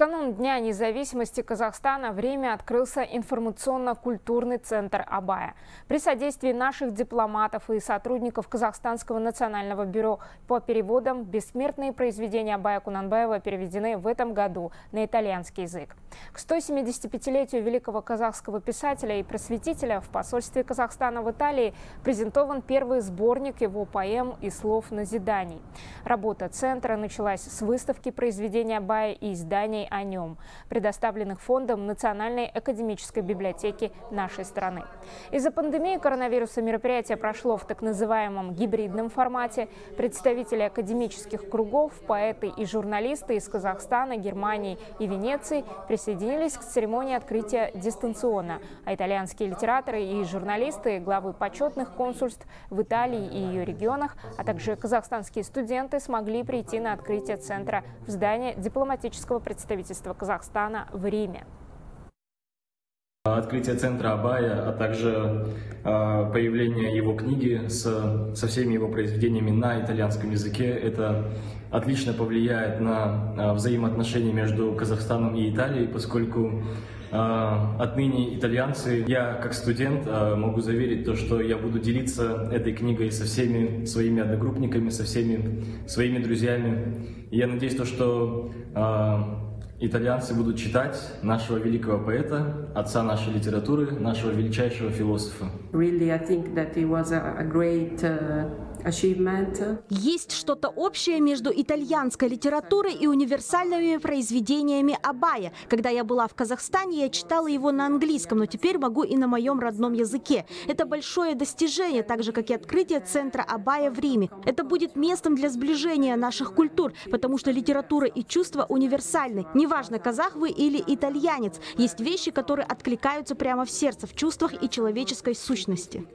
канун Дня независимости Казахстана в Риме открылся информационно-культурный центр Абая. При содействии наших дипломатов и сотрудников Казахстанского национального бюро по переводам бессмертные произведения Абая Кунанбаева переведены в этом году на итальянский язык. К 175-летию великого казахского писателя и просветителя в посольстве Казахстана в Италии презентован первый сборник его поэм и слов назиданий. Работа центра началась с выставки произведения Абая и изданий о нем, предоставленных фондом Национальной академической библиотеки нашей страны. Из-за пандемии коронавируса мероприятие прошло в так называемом гибридном формате. Представители академических кругов, поэты и журналисты из Казахстана, Германии и Венеции присоединились к церемонии открытия дистанционно, а итальянские литераторы и журналисты, главы почетных консульств в Италии и ее регионах, а также казахстанские студенты смогли прийти на открытие центра в здание дипломатического представительства Казахстана в Риме. Открытие центра Абая, а также э, появление его книги с, со всеми его произведениями на итальянском языке, это отлично повлияет на э, взаимоотношения между Казахстаном и Италией, поскольку отныне итальянцы, я как студент могу заверить то, что я буду делиться этой книгой со всеми своими одногруппниками, со всеми своими друзьями. Я надеюсь, то, что итальянцы будут читать нашего великого поэта, отца нашей литературы, нашего величайшего философа. Really, I think that it was a great uh, есть что-то общее между итальянской литературой и универсальными произведениями Абая. Когда я была в Казахстане, я читала его на английском, но теперь могу и на моем родном языке. Это большое достижение, так же, как и открытие центра Абая в Риме. Это будет местом для сближения наших культур, потому что литература и чувства универсальны. Неважно, казах вы или итальянец, есть вещи, которые откликаются прямо в сердце, в чувствах и человеческой сущности.